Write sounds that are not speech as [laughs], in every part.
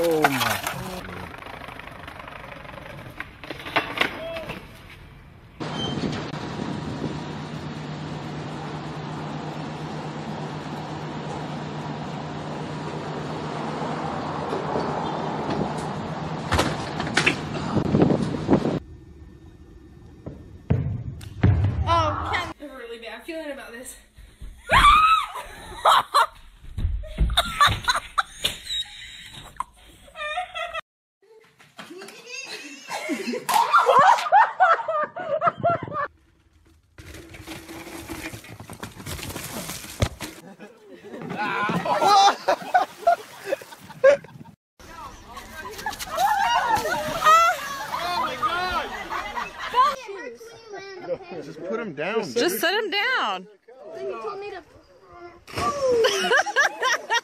Oh my. Oh, Ken. I have a really bad feeling about this. Just put him down. Just set him down. [laughs]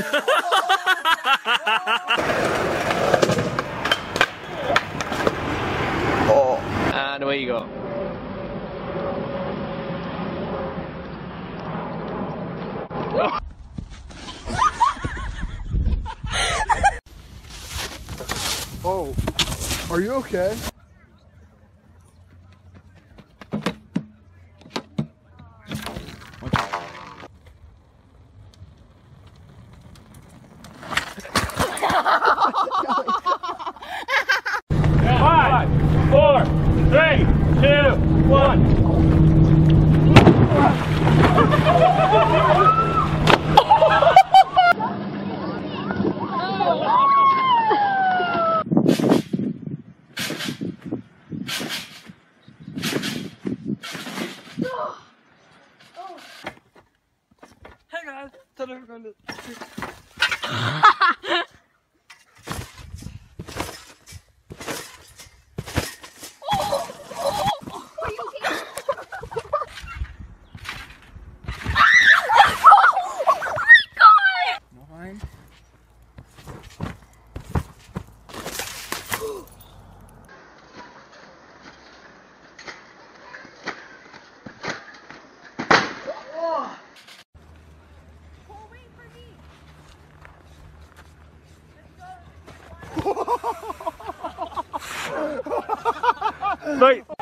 Ah, me to. And away you go. Oh, are you okay? Five, four, three, two, one. Hey guys, today we're to. [laughs] Right. [laughs]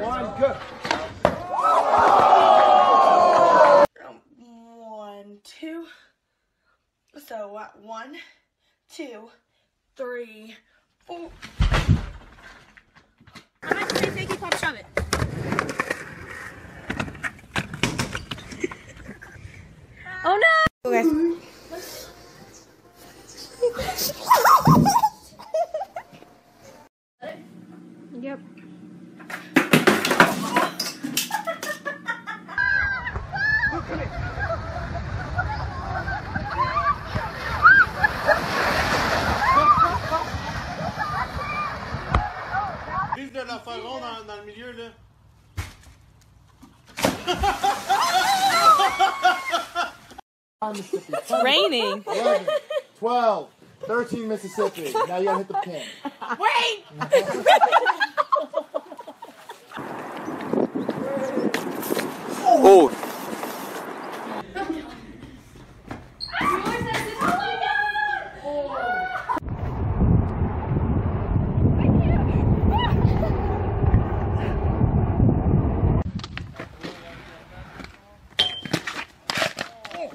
One, good. One, two. So what? One, two, three, four. I'm gonna say you, Pop Shove it. Oh no! Okay. Vive de la faire rond dans, dans le milieu, là. It's raining. 11, 12, 13 Mississippi. Now you gotta hit the pin. Wait! Oh,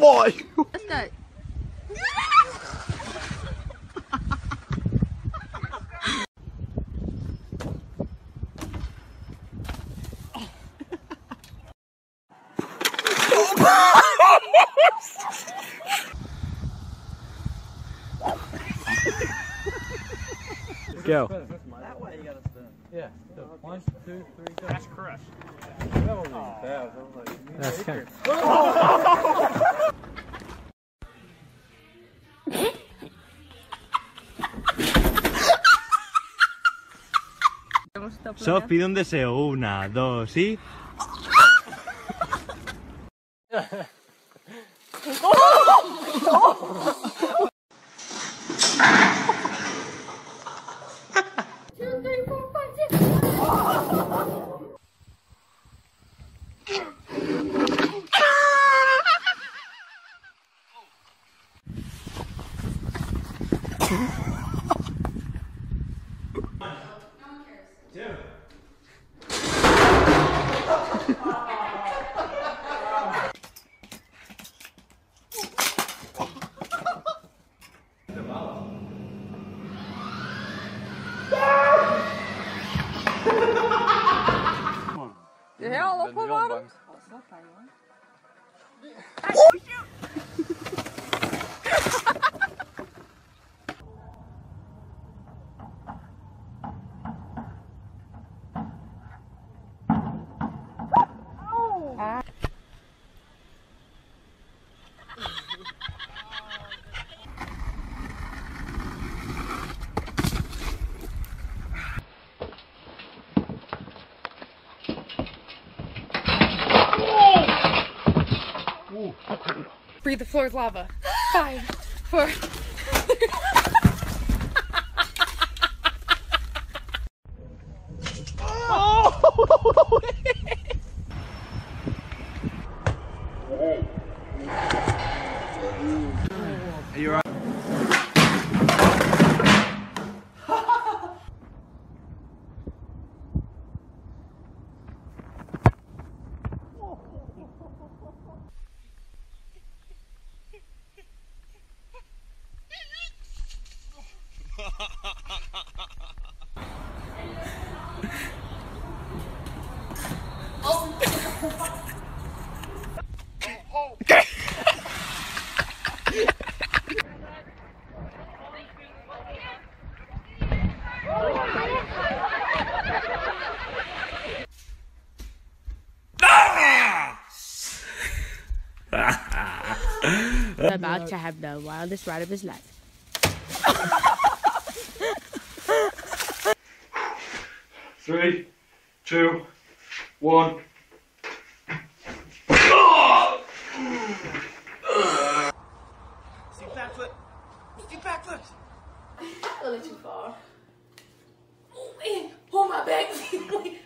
Why? Let's go. That way you gotta spin. Yeah. So. One, two, three, go. That's crushed. That was like, that was like, That's kind of. Oh! Sof, pide un deseo. Una, dos y. [laughs] Two, three, four, five, Breathe the floor is lava. Five, four. About to have the wildest ride of his life. [laughs] Three, two, one. See backflip. See backflips. A little too far. Oh, man. Hold my back. [laughs]